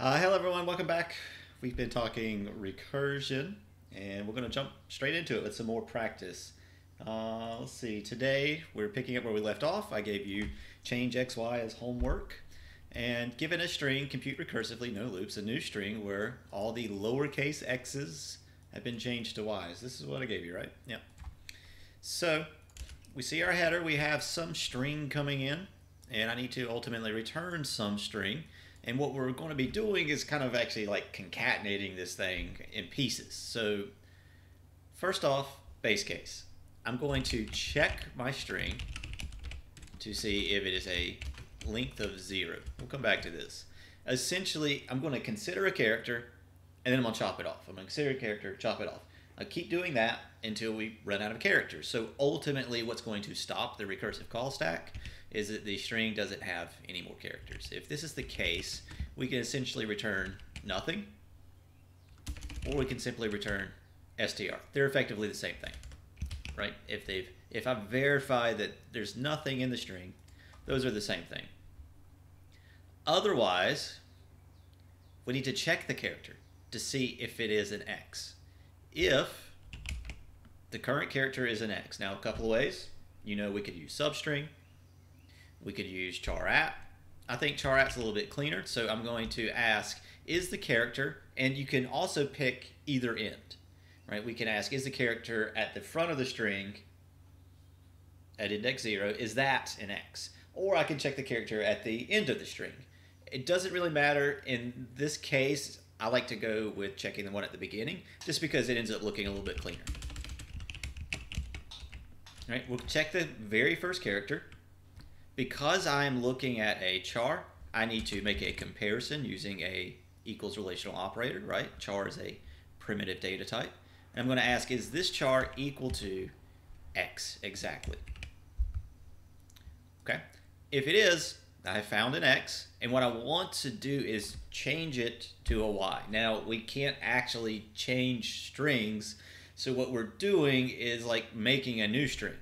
Uh, hello everyone, welcome back. We've been talking recursion and we're going to jump straight into it with some more practice. Uh, let's see, today we're picking up where we left off. I gave you change xy as homework and given a string, compute recursively, no loops, a new string where all the lowercase x's have been changed to y's. This is what I gave you, right? Yep. So we see our header, we have some string coming in and I need to ultimately return some string. And what we're going to be doing is kind of actually like concatenating this thing in pieces. So first off, base case. I'm going to check my string to see if it is a length of zero. We'll come back to this. Essentially, I'm going to consider a character and then I'm going to chop it off. I'm going to consider a character, chop it off. I keep doing that until we run out of characters. So ultimately, what's going to stop the recursive call stack is that the string doesn't have any more characters. If this is the case, we can essentially return nothing, or we can simply return str. They're effectively the same thing, right? If they've if I verify that there's nothing in the string, those are the same thing. Otherwise, we need to check the character to see if it is an X. If the current character is an X. Now, a couple of ways. You know, we could use substring, we could use char at. I think char at's a little bit cleaner, so I'm going to ask, is the character, and you can also pick either end, right? We can ask, is the character at the front of the string at index zero, is that an X? Or I can check the character at the end of the string. It doesn't really matter. In this case, I like to go with checking the one at the beginning, just because it ends up looking a little bit cleaner. All right, we'll check the very first character. Because I'm looking at a char, I need to make a comparison using a equals relational operator, right? Char is a primitive data type. And I'm going to ask, is this char equal to x exactly? Okay. If it is, I found an x, and what I want to do is change it to a y. Now, we can't actually change strings, so what we're doing is like making a new string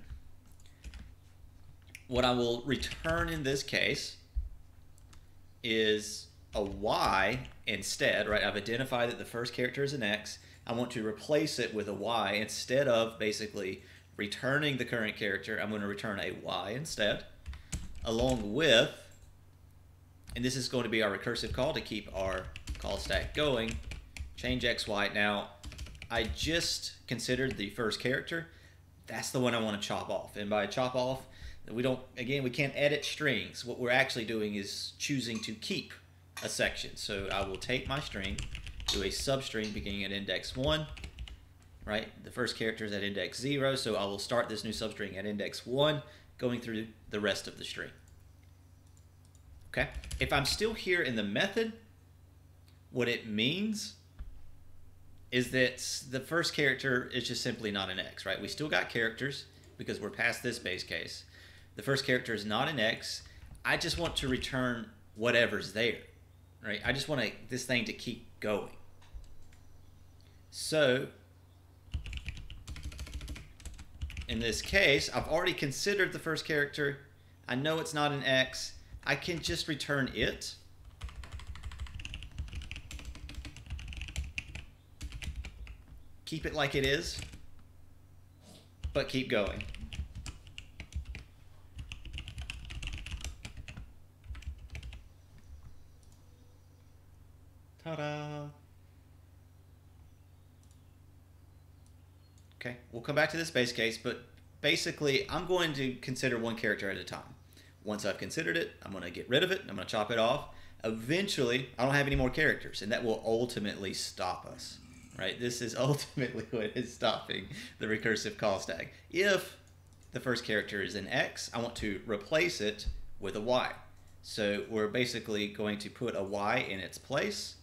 what I will return in this case is a y instead, right? I've identified that the first character is an x. I want to replace it with a y instead of basically returning the current character. I'm going to return a y instead, along with, and this is going to be our recursive call to keep our call stack going, change xy. Now, I just considered the first character. That's the one I want to chop off. And by chop off, we don't, again, we can't edit strings. What we're actually doing is choosing to keep a section. So I will take my string, do a substring beginning at index 1, right? The first character is at index 0, so I will start this new substring at index 1, going through the rest of the string. Okay? If I'm still here in the method, what it means is that the first character is just simply not an X, right? We still got characters because we're past this base case. The first character is not an X. I just want to return whatever's there, right? I just want to, this thing to keep going. So in this case, I've already considered the first character. I know it's not an X. I can just return it. Keep it like it is, but keep going. Ta-da! Okay, we'll come back to this base case, but basically I'm going to consider one character at a time. Once I've considered it, I'm going to get rid of it, I'm going to chop it off. Eventually, I don't have any more characters, and that will ultimately stop us, right? This is ultimately what is stopping the recursive call stack. If the first character is an X, I want to replace it with a Y. So we're basically going to put a Y in its place,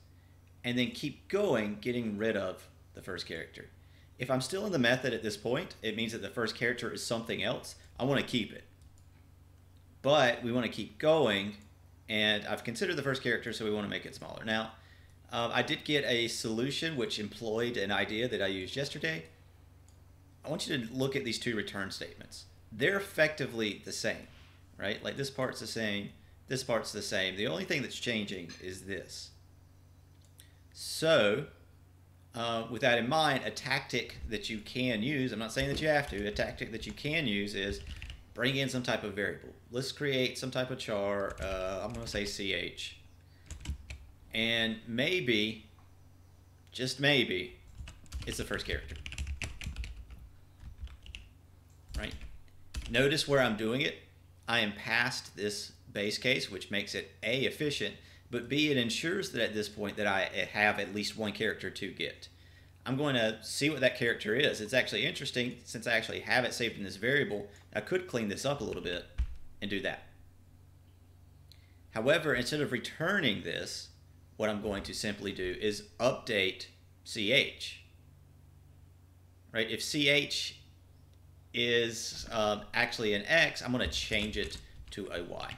and then keep going getting rid of the first character. If I'm still in the method at this point, it means that the first character is something else. I want to keep it. But we want to keep going, and I've considered the first character, so we want to make it smaller. Now, um, I did get a solution which employed an idea that I used yesterday. I want you to look at these two return statements. They're effectively the same, right? Like this part's the same, this part's the same. The only thing that's changing is this So, uh, with that in mind, a tactic that you can use, I'm not saying that you have to, a tactic that you can use is bring in some type of variable. Let's create some type of char, uh, I'm going to say ch. And maybe, just maybe, it's the first character. Right? Notice where I'm doing it. I am past this base case, which makes it A, efficient, but B, it ensures that at this point that I have at least one character to get. I'm going to see what that character is. It's actually interesting since I actually have it saved in this variable. I could clean this up a little bit and do that. However, instead of returning this, what I'm going to simply do is update ch. Right? If ch is uh, actually an x, I'm going to change it to a y.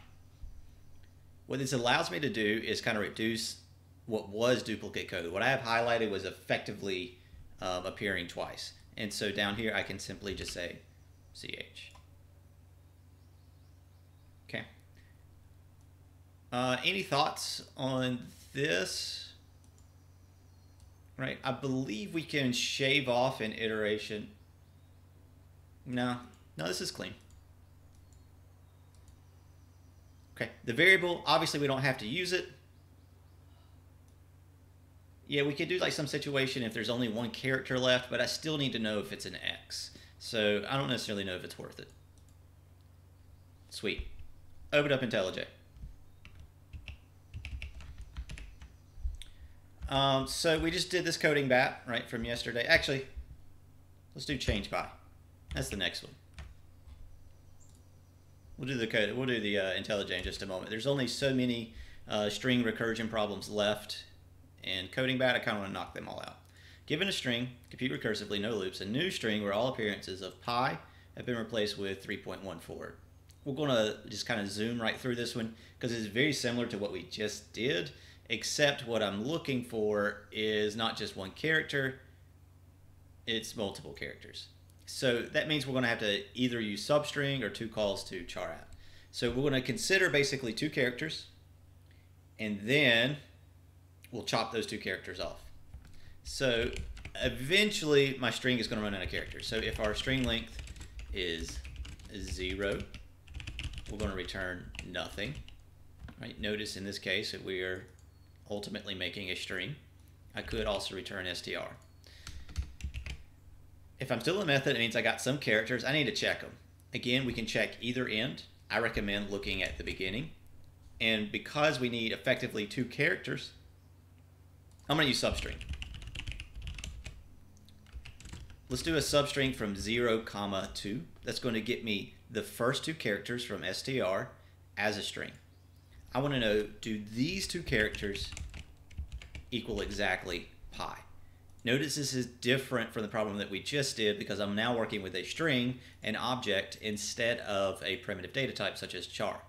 What this allows me to do is kind of reduce what was duplicate code. What I have highlighted was effectively um, appearing twice. And so down here, I can simply just say ch. Okay. Uh, any thoughts on this? Right, I believe we can shave off an iteration. No, no, this is clean. Okay, the variable, obviously we don't have to use it. Yeah, we could do like some situation if there's only one character left, but I still need to know if it's an X. So I don't necessarily know if it's worth it. Sweet. Open up IntelliJ. Um, so we just did this CodingBat, right, from yesterday. Actually, let's do change pi. That's the next one. We'll do the code. We'll do the uh, IntelliJ in just a moment. There's only so many uh, string recursion problems left in CodingBat. I kind of want to knock them all out. Given a string, compute recursively, no loops, a new string where all appearances of pi have been replaced with 3.14. We're going to just kind of zoom right through this one because it's very similar to what we just did, except what I'm looking for is not just one character, it's multiple characters. So that means we're going to have to either use substring or two calls to char at. So we're going to consider basically two characters, and then we'll chop those two characters off. So eventually my string is going to run out of characters. So if our string length is zero, we're going to return nothing. Right? Notice in this case that we are ultimately making a string. I could also return str. If I'm still in method, it means I got some characters. I need to check them. Again, we can check either end. I recommend looking at the beginning. And because we need effectively two characters, I'm going to use substring. Let's do a substring from 0, comma 2. That's going to get me the first two characters from str as a string. I want to know, do these two characters equal exactly pi? Notice this is different from the problem that we just did because I'm now working with a string, an object, instead of a primitive data type such as char.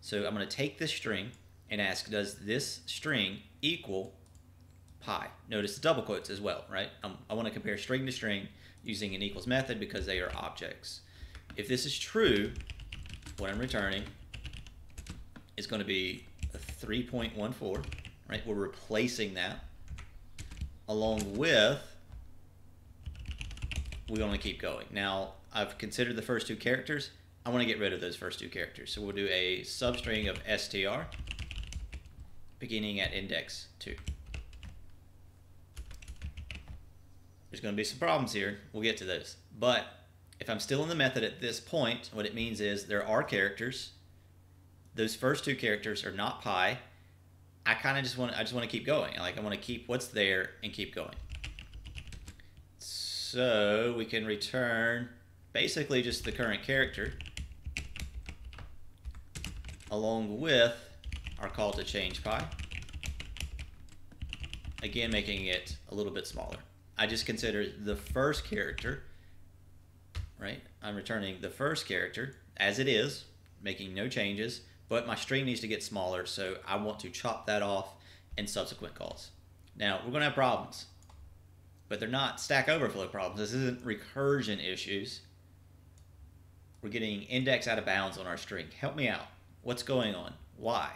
So I'm going to take this string and ask, does this string equal pi? Notice the double quotes as well, right? Um, I want to compare string to string using an equals method because they are objects. If this is true, what I'm returning is going to be a 3.14, right? We're replacing that along with, we want to keep going. Now, I've considered the first two characters. I want to get rid of those first two characters. So we'll do a substring of str beginning at index 2. There's going to be some problems here. We'll get to those. But if I'm still in the method at this point, what it means is there are characters. Those first two characters are not pi. I kind of just want I just want to keep going. Like I want to keep what's there and keep going. So we can return basically just the current character along with our call to change pi. Again, making it a little bit smaller. I just consider the first character, right? I'm returning the first character as it is, making no changes but my string needs to get smaller, so I want to chop that off in subsequent calls. Now, we're going to have problems, but they're not Stack Overflow problems. This isn't recursion issues. We're getting index out of bounds on our string. Help me out. What's going on? Why?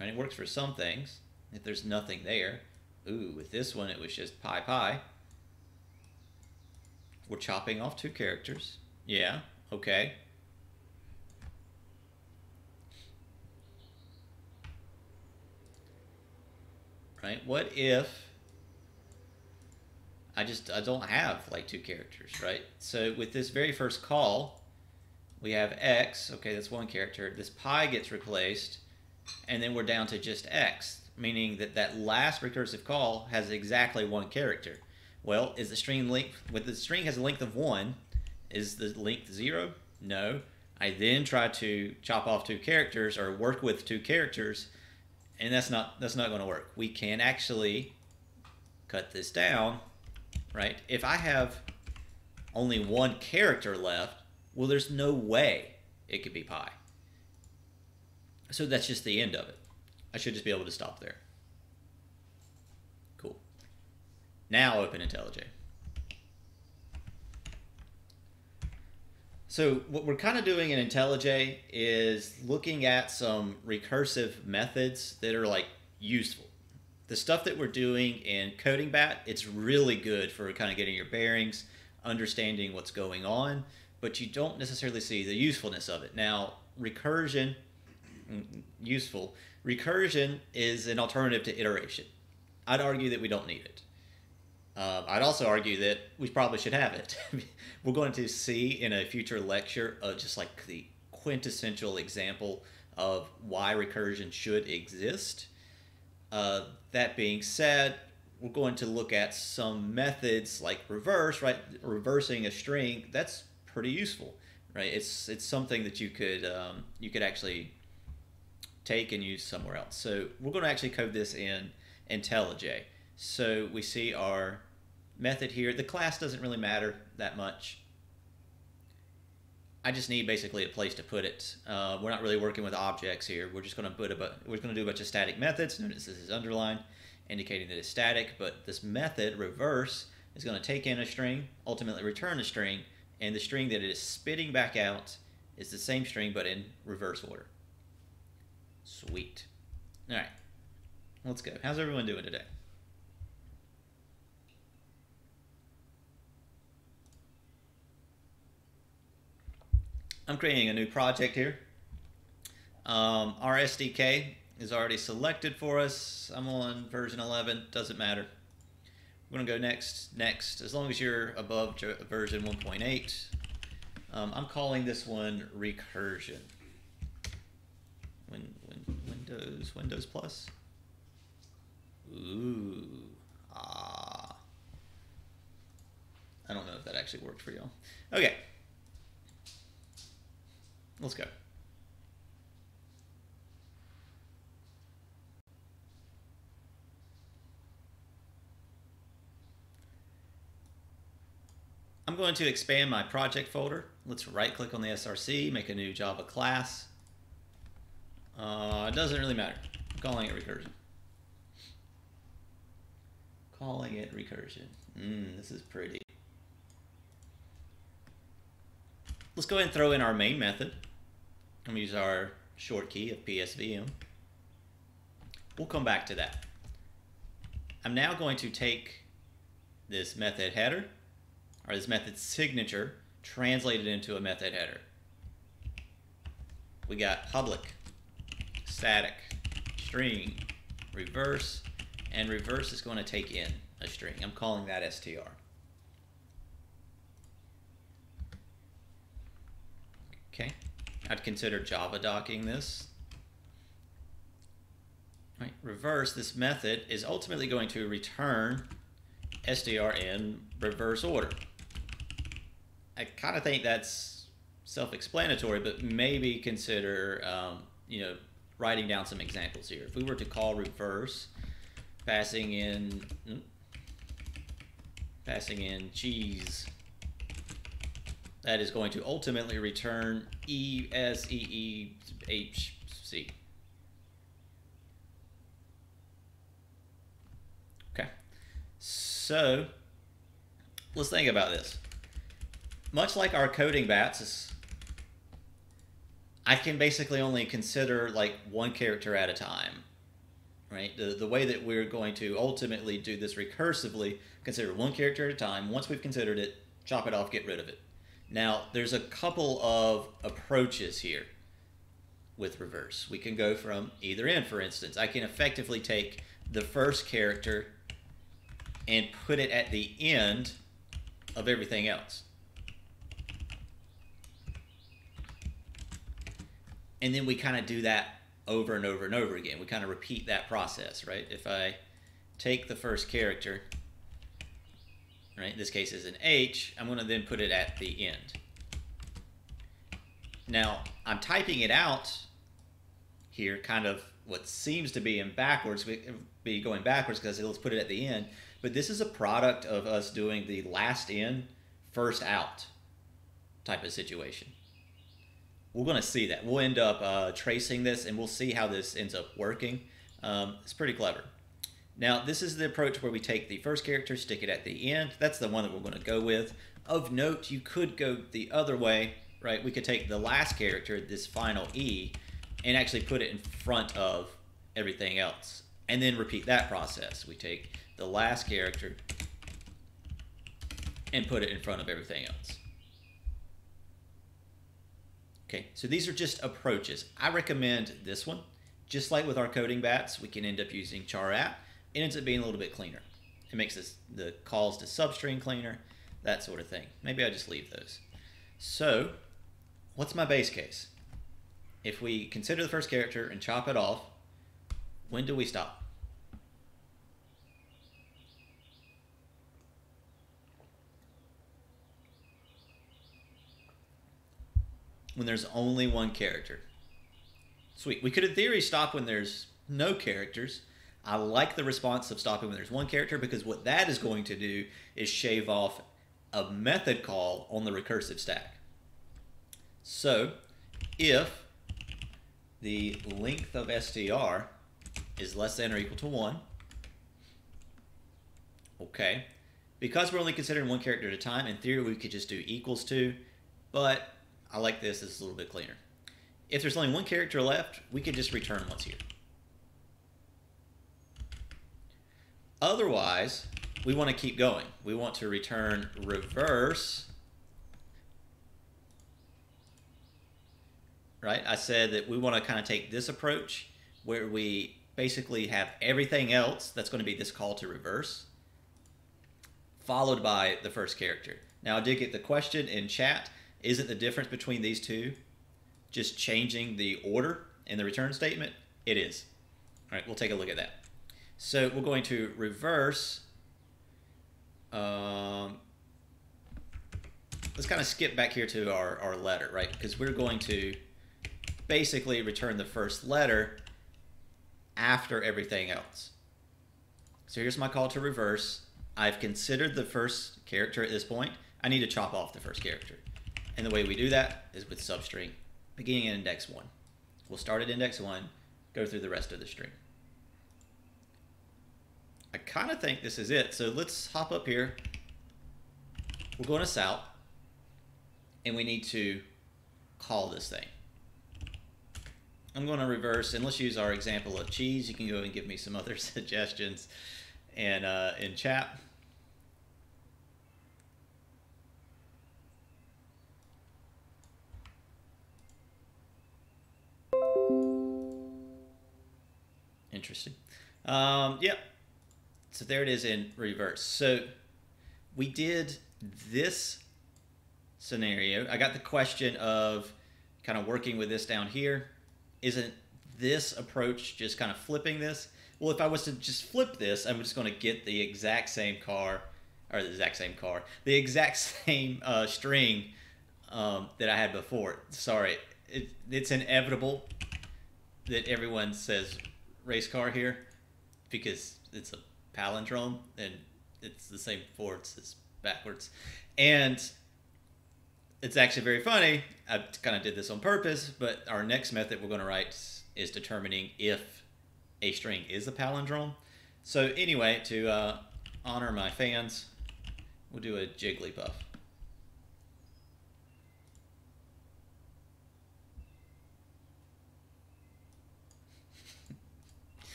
And It works for some things. If there's nothing there, ooh, with this one it was just pi pi. We're chopping off two characters. Yeah, okay. Right? What if I just I don't have like two characters, right? So with this very first call, we have x, okay, that's one character. This pi gets replaced, and then we're down to just x, meaning that that last recursive call has exactly one character. Well, is the string length, with the string has a length of one, is the length zero? No. I then try to chop off two characters or work with two characters, and that's not that's not going to work. We can actually cut this down, right? If I have only one character left, well, there's no way it could be pi. So that's just the end of it. I should just be able to stop there. Cool. Now open IntelliJ. So what we're kind of doing in IntelliJ is looking at some recursive methods that are like useful. The stuff that we're doing in CodingBat, it's really good for kind of getting your bearings, understanding what's going on, but you don't necessarily see the usefulness of it. Now, recursion, mm, useful. Recursion is an alternative to iteration. I'd argue that we don't need it. Uh, I'd also argue that we probably should have it. We're going to see in a future lecture uh, just like the quintessential example of why recursion should exist. Uh, that being said, we're going to look at some methods like reverse, right? Reversing a string. That's pretty useful, right? It's it's something that you could um, you could actually take and use somewhere else. So we're going to actually code this in IntelliJ. So we see our method here. The class doesn't really matter that much. I just need basically a place to put it. Uh, we're not really working with objects here. We're just going to put a we're going to do a bunch of static methods. Notice this is underlined, indicating that it's static. But this method reverse is going to take in a string, ultimately return a string, and the string that it is spitting back out is the same string but in reverse order. Sweet. All right, let's go. How's everyone doing today? I'm creating a new project here. Um, our SDK is already selected for us. I'm on version 11, doesn't matter. We're gonna go next, next, as long as you're above version 1.8. Um, I'm calling this one recursion. Win, win, Windows, Windows Plus. Ooh, ah. I don't know if that actually worked for y'all. Okay. Let's go. I'm going to expand my project folder. Let's right click on the SRC, make a new Java class. Uh, it doesn't really matter. I'm calling it recursion. Calling it recursion. Mmm, this is pretty. Let's go ahead and throw in our main method. I'm going to use our short key of PSVM. We'll come back to that. I'm now going to take this method header, or this method signature, translate it into a method header. We got public, static, string, reverse, and reverse is going to take in a string. I'm calling that str. Okay. I'd consider Java docking this. Right, reverse, this method is ultimately going to return str in reverse order. I kind of think that's self-explanatory, but maybe consider, um, you know, writing down some examples here. If we were to call reverse, passing in, passing in cheese that is going to ultimately return E S E E H C. Okay, so let's think about this. Much like our CodingBats, I can basically only consider like one character at a time. right? The, the way that we're going to ultimately do this recursively, consider one character at a time. Once we've considered it, chop it off, get rid of it. Now, there's a couple of approaches here with reverse. We can go from either end, for instance. I can effectively take the first character and put it at the end of everything else. And then we kind of do that over and over and over again. We kind of repeat that process, right? If I take the first character, right, this case is an H, I'm going to then put it at the end. Now, I'm typing it out here, kind of what seems to be in backwards, be going backwards because let's put it at the end. But this is a product of us doing the last in, first out type of situation we're going to see that. We'll end up uh, tracing this and we'll see how this ends up working. Um, it's pretty clever. Now, this is the approach where we take the first character, stick it at the end. That's the one that we're going to go with. Of note, you could go the other way, right? We could take the last character, this final E, and actually put it in front of everything else. And then repeat that process. We take the last character and put it in front of everything else. Okay, so these are just approaches. I recommend this one. Just like with our CodingBats, we can end up using charat. It ends up being a little bit cleaner. It makes this, the calls to substring cleaner, that sort of thing. Maybe I just leave those. So, what's my base case? If we consider the first character and chop it off, when do we stop? when there's only one character. Sweet. We could, in theory, stop when there's no characters. I like the response of stopping when there's one character because what that is going to do is shave off a method call on the recursive stack. So, if the length of str is less than or equal to 1, okay, because we're only considering one character at a time, in theory we could just do equals to, but I like this, it's a little bit cleaner. If there's only one character left, we could just return what's here. Otherwise, we want to keep going. We want to return reverse. Right? I said that we want to kind of take this approach where we basically have everything else that's going to be this call to reverse followed by the first character. Now, I did get the question in chat isn't the difference between these two just changing the order in the return statement? It is. All right, we'll take a look at that. So we're going to reverse. Um, let's kind of skip back here to our, our letter, right? Because we're going to basically return the first letter after everything else. So here's my call to reverse. I've considered the first character at this point. I need to chop off the first character. And the way we do that is with substring, beginning at index 1. We'll start at index 1, go through the rest of the string. I kind of think this is it. So let's hop up here. We're going to sout, and we need to call this thing. I'm going to reverse, and let's use our example of cheese. You can go and give me some other suggestions and uh, in chat. Interesting. Um, yeah. So there it is in reverse. So we did this scenario. I got the question of kind of working with this down here. Isn't this approach just kind of flipping this? Well, if I was to just flip this, I'm just going to get the exact same car, or the exact same car, the exact same uh, string um, that I had before. Sorry, it, it's inevitable that everyone says race car here because it's a palindrome and it's the same forwards as backwards. And it's actually very funny. I kind of did this on purpose, but our next method we're going to write is determining if a string is a palindrome. So anyway, to uh, honor my fans, we'll do a jiggly Jigglypuff.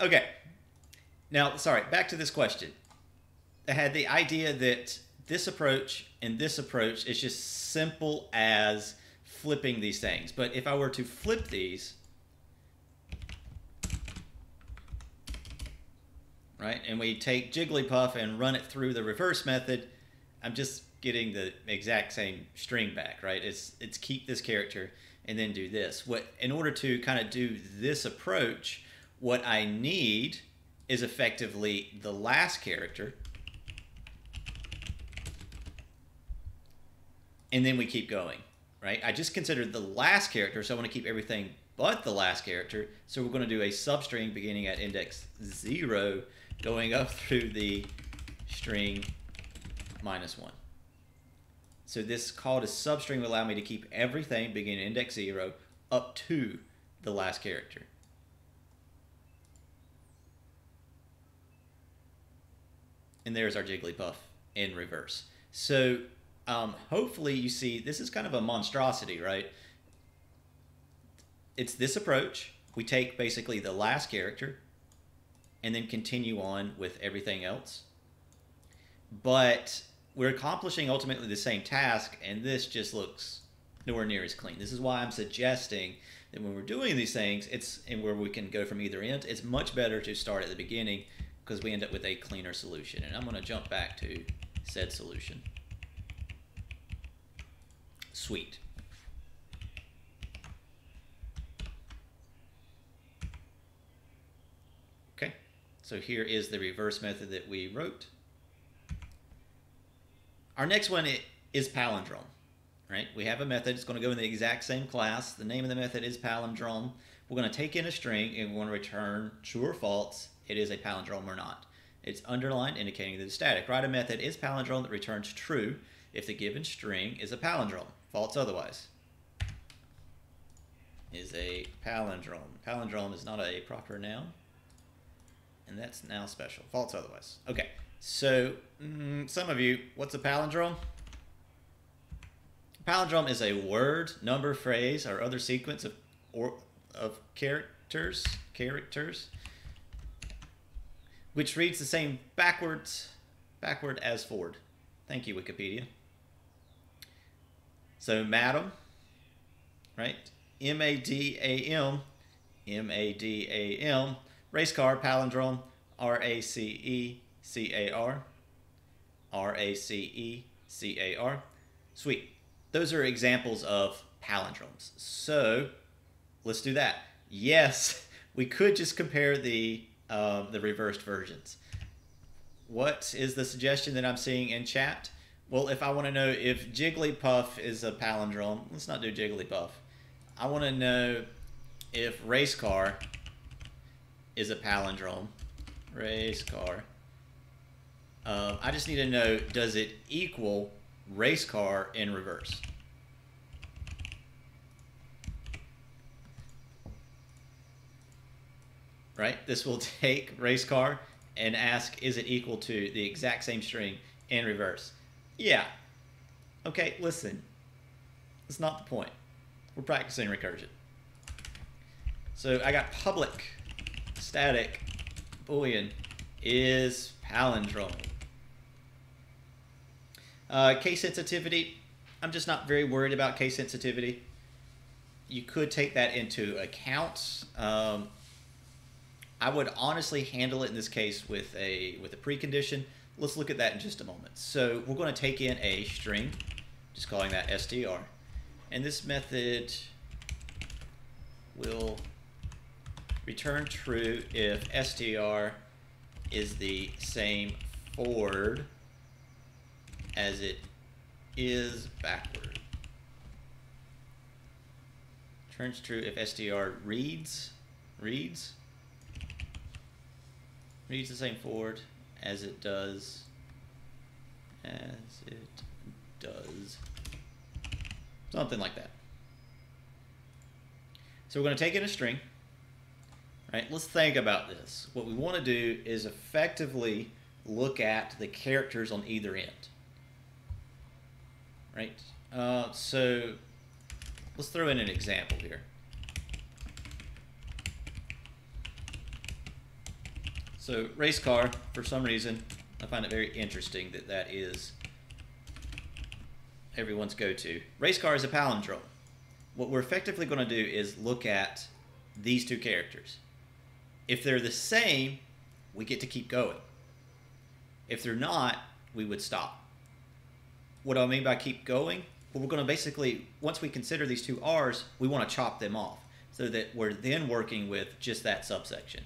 Okay. Now, sorry, back to this question. I had the idea that this approach and this approach is just simple as flipping these things. But if I were to flip these, right, and we take Jigglypuff and run it through the reverse method, I'm just getting the exact same string back, right? It's it's keep this character and then do this. What in order to kind of do this approach, what I need is effectively the last character. And then we keep going, right? I just considered the last character, so I want to keep everything but the last character. So we're going to do a substring beginning at index 0, going up through the string minus 1. So this call to substring will allow me to keep everything beginning at index 0 up to the last character. And there's our Jigglypuff in reverse. So um, hopefully you see this is kind of a monstrosity, right? It's this approach. We take basically the last character and then continue on with everything else. But we're accomplishing ultimately the same task, and this just looks nowhere near as clean. This is why I'm suggesting that when we're doing these things, it's and where we can go from either end, it's much better to start at the beginning because we end up with a cleaner solution. And I'm going to jump back to said solution. Sweet. Okay, so here is the reverse method that we wrote. Our next one is palindrome, right? We have a method. It's going to go in the exact same class. The name of the method is palindrome. We're going to take in a string and we're to return true or false. It is a palindrome or not. It's underlined indicating that it's static. Write a method is palindrome that returns true if the given string is a palindrome. False otherwise. Is a palindrome. Palindrome is not a proper noun. And that's now special. False otherwise. Okay. So, mm, some of you, what's a palindrome? Palindrome is a word, number, phrase, or other sequence of or of characters, characters, which reads the same backwards, backward as forward. Thank you, Wikipedia. So, madam, right? M A D A M, M A D A M, race car, palindrome, R A C E C A R, R A C E C A R. Sweet. Those are examples of palindromes. So let's do that. Yes, we could just compare the uh, the reversed versions. What is the suggestion that I'm seeing in chat? Well, if I want to know if Jigglypuff is a palindrome, let's not do Jigglypuff. I want to know if race car is a palindrome. Race car. Um, I just need to know, does it equal race car in reverse? Right? This will take race car and ask, is it equal to the exact same string in reverse? Yeah. Okay, listen. That's not the point. We're practicing recursion. So I got public static boolean is palindrome. Uh, case sensitivity, I'm just not very worried about case sensitivity. You could take that into account. Um, I would honestly handle it in this case with a with a precondition. Let's look at that in just a moment. So we're going to take in a string, just calling that str, and this method will return true if str is the same forward as it is backward. Turns true if str reads, reads, reads the same forward as it does, as it does, something like that. So we're going to take in a string, right? Let's think about this. What we want to do is effectively look at the characters on either end right? Uh, so let's throw in an example here. So race car, for some reason, I find it very interesting that that is everyone's go-to. Race car is a palindrome. What we're effectively going to do is look at these two characters. If they're the same, we get to keep going. If they're not, we would stop. What do I mean by keep going? Well, we're going to basically, once we consider these two R's, we want to chop them off so that we're then working with just that subsection.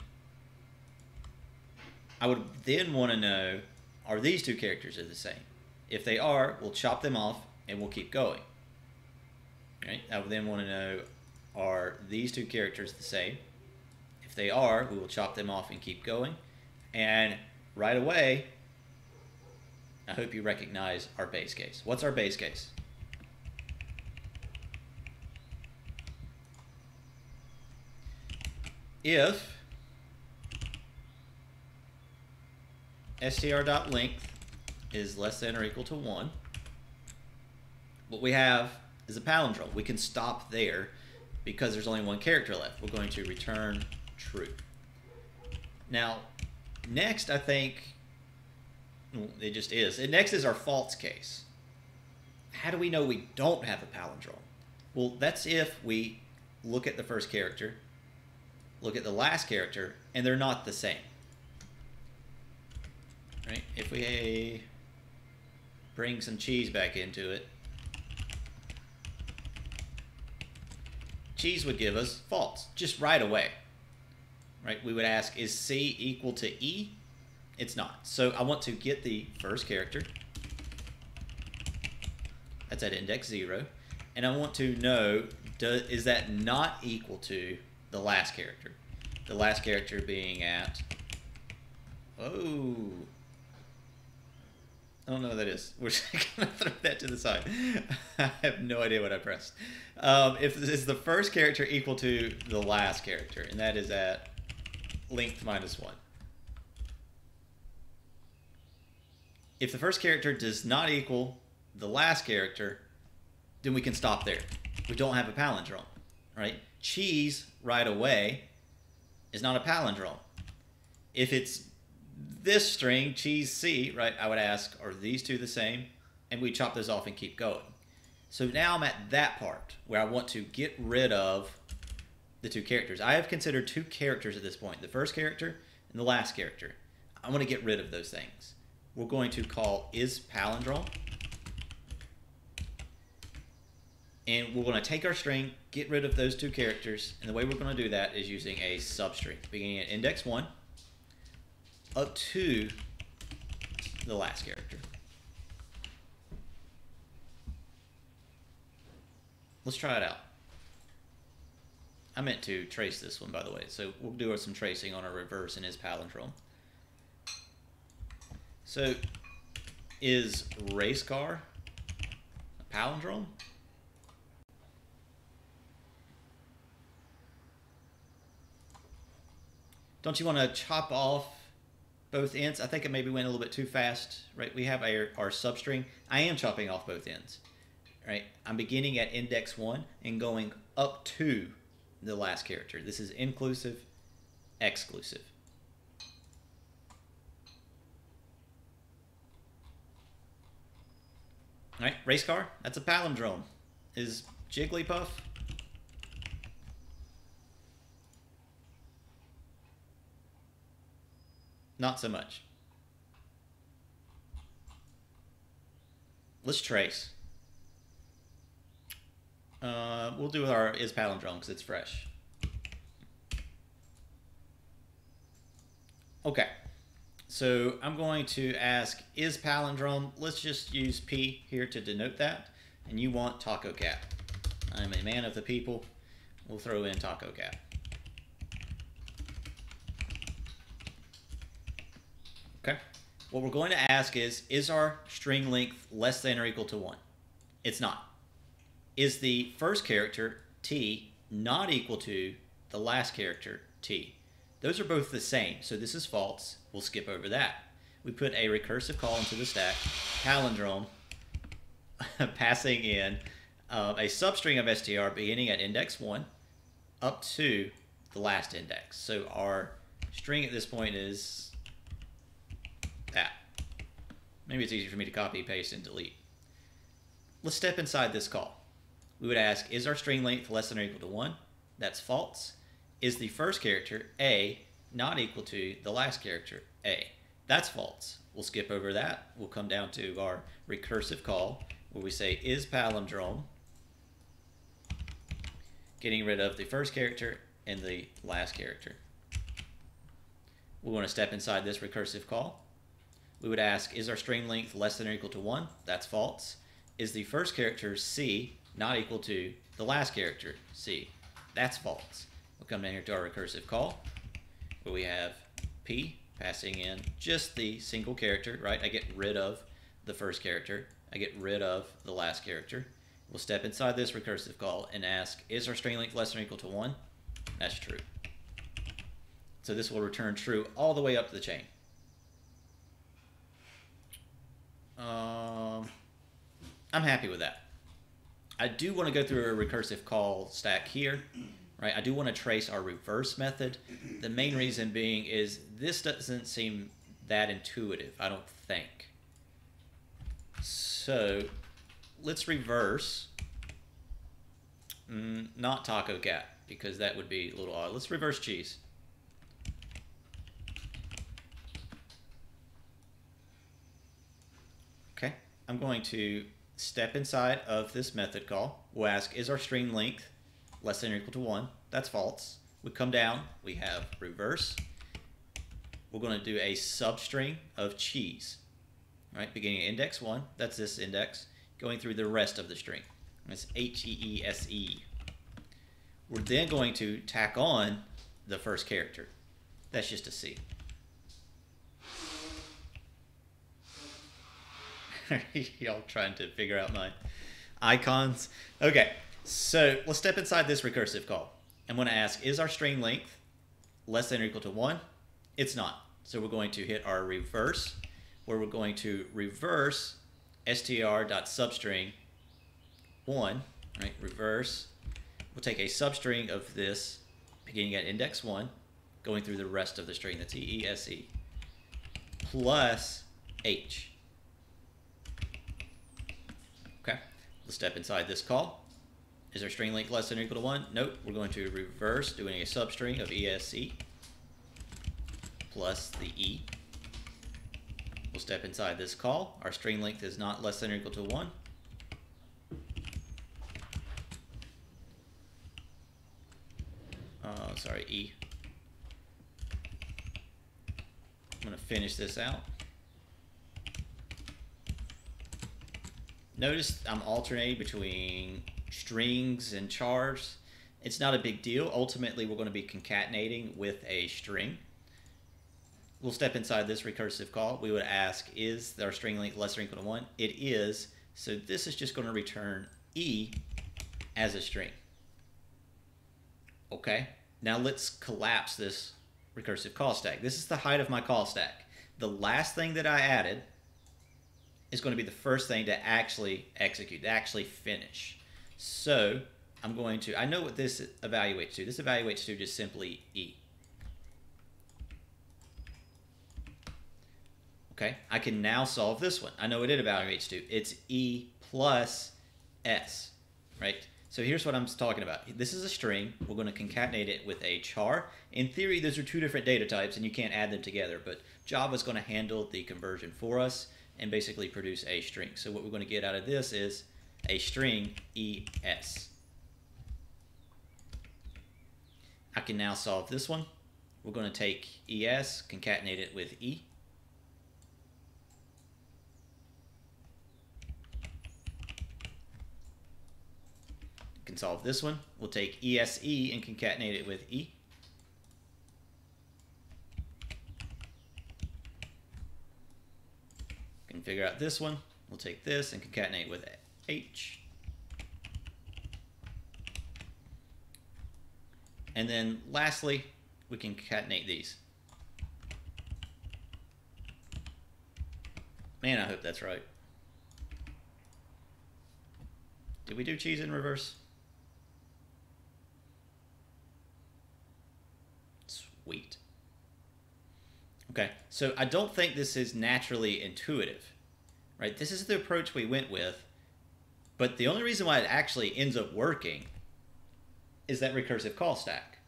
I would then want to know, are these two characters the same? If they are, we'll chop them off and we'll keep going. Right? I would then want to know, are these two characters the same? If they are, we will chop them off and keep going. And right away, I hope you recognize our base case. What's our base case? If str.length is less than or equal to 1, what we have is a palindrome. We can stop there because there's only one character left. We're going to return true. Now, next I think mm, it just is. And next is our false case. How do we know we don't have a palindrome? Well, that's if we look at the first character, look at the last character, and they're not the same. Right? If we bring some cheese back into it, cheese would give us false, just right away. Right? We would ask, is C equal to E? It's not. So I want to get the first character. That's at index 0. And I want to know, do, is that not equal to the last character? The last character being at... Oh... I don't know what that is. We're just to throw that to the side. I have no idea what I pressed. Um, if is the first character equal to the last character, and that is at length minus 1. If the first character does not equal the last character, then we can stop there. We don't have a palindrome, right? Cheese right away is not a palindrome. If it's this string, cheese C, right, I would ask, are these two the same? And we chop those off and keep going. So now I'm at that part where I want to get rid of the two characters. I have considered two characters at this point, the first character and the last character. I want to get rid of those things we're going to call is palindrome. And we're going to take our string, get rid of those two characters, and the way we're going to do that is using a substring, beginning at index 1 up to the last character. Let's try it out. I meant to trace this one, by the way, so we'll do some tracing on a reverse in is palindrome. So, is race car a palindrome? Don't you want to chop off both ends? I think it maybe went a little bit too fast, right? We have our, our substring. I am chopping off both ends, right? I'm beginning at index one and going up to the last character. This is inclusive, exclusive. All right, race car. That's a palindrome. Is Jigglypuff? Not so much. Let's trace. Uh, we'll do our is palindrome because it's fresh. Okay. So I'm going to ask, is palindrome, let's just use P here to denote that, and you want Taco Cat. I'm a man of the people, we'll throw in Taco Cat. Okay, what we're going to ask is, is our string length less than or equal to 1? It's not. Is the first character, T, not equal to the last character, T? Those are both the same, so this is false. We'll skip over that. We put a recursive call into the stack, palindrome, passing in uh, a substring of str beginning at index 1 up to the last index. So our string at this point is Maybe it's easier for me to copy, paste, and delete. Let's step inside this call. We would ask, is our string length less than or equal to 1? That's false. Is the first character, A, not equal to the last character, A? That's false. We'll skip over that. We'll come down to our recursive call where we say is palindrome, getting rid of the first character and the last character. We want to step inside this recursive call. We would ask, is our string length less than or equal to 1? That's false. Is the first character C not equal to the last character C? That's false. We'll come down here to our recursive call where we have P passing in just the single character, right? I get rid of the first character. I get rid of the last character. We'll step inside this recursive call and ask, is our string length less than or equal to 1? That's true. So this will return true all the way up to the chain. Um, I'm happy with that. I do want to go through a recursive call stack here, right? I do want to trace our reverse method. The main reason being is this doesn't seem that intuitive, I don't think. So let's reverse, mm, not taco cat, because that would be a little odd. Let's reverse cheese. Okay, I'm going to step inside of this method call. We'll ask, is our string length less than or equal to 1? That's false. We come down, we have reverse. We're going to do a substring of cheese, right? Beginning at index 1, that's this index, going through the rest of the string. It's H-E-E-S-E. -E. We're then going to tack on the first character. That's just a C. Y'all trying to figure out my icons? Okay, so let's step inside this recursive call. I'm going to ask, is our string length less than or equal to 1? It's not. So we're going to hit our reverse, where we're going to reverse str.substring 1, right, reverse. We'll take a substring of this beginning at index 1, going through the rest of the string, that's E-E-S-E, -E, plus H. Step inside this call. Is our string length less than or equal to 1? Nope. We're going to reverse doing a substring of ESE plus the E. We'll step inside this call. Our string length is not less than or equal to 1. Uh, sorry, E. I'm going to finish this out. Notice I'm alternating between strings and chars. It's not a big deal. Ultimately, we're going to be concatenating with a string. We'll step inside this recursive call. We would ask, is our string length less than or equal to 1? It is. So this is just going to return E as a string. Okay, now let's collapse this recursive call stack. This is the height of my call stack. The last thing that I added is going to be the first thing to actually execute, to actually finish. So I'm going to, I know what this evaluates to. This evaluates to just simply E. Okay, I can now solve this one. I know what it evaluates to. It's E plus S, right? So here's what I'm talking about. This is a string. We're going to concatenate it with a char. In theory, those are two different data types, and you can't add them together, but Java's going to handle the conversion for us and basically produce a string. So what we're going to get out of this is a string ES. I can now solve this one. We're going to take ES, concatenate it with E. can solve this one. We'll take ESE and concatenate it with E. figure out this one. We'll take this and concatenate with H. And then lastly, we can concatenate these. Man, I hope that's right. Did we do cheese in reverse? Sweet. Okay, so I don't think this is naturally intuitive right? This is the approach we went with, but the only reason why it actually ends up working is that recursive call stack.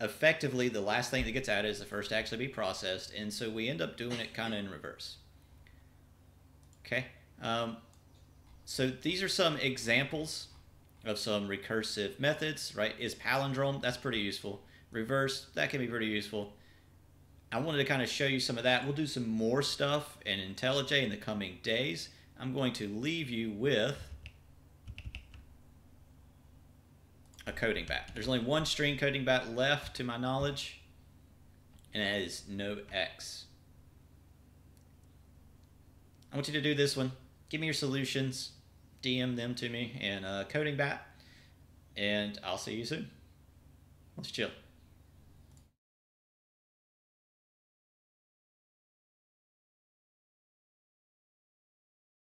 Effectively, the last thing that gets added is the first to actually be processed, and so we end up doing it kind of in reverse. Okay, um, so these are some examples of some recursive methods, right? Is palindrome, that's pretty useful. Reverse, that can be pretty useful. I wanted to kind of show you some of that. We'll do some more stuff in IntelliJ in the coming days. I'm going to leave you with a CodingBat. There's only one string CodingBat left to my knowledge, and that is no X. I want you to do this one. Give me your solutions, DM them to me, and uh, CodingBat, and I'll see you soon. Let's chill.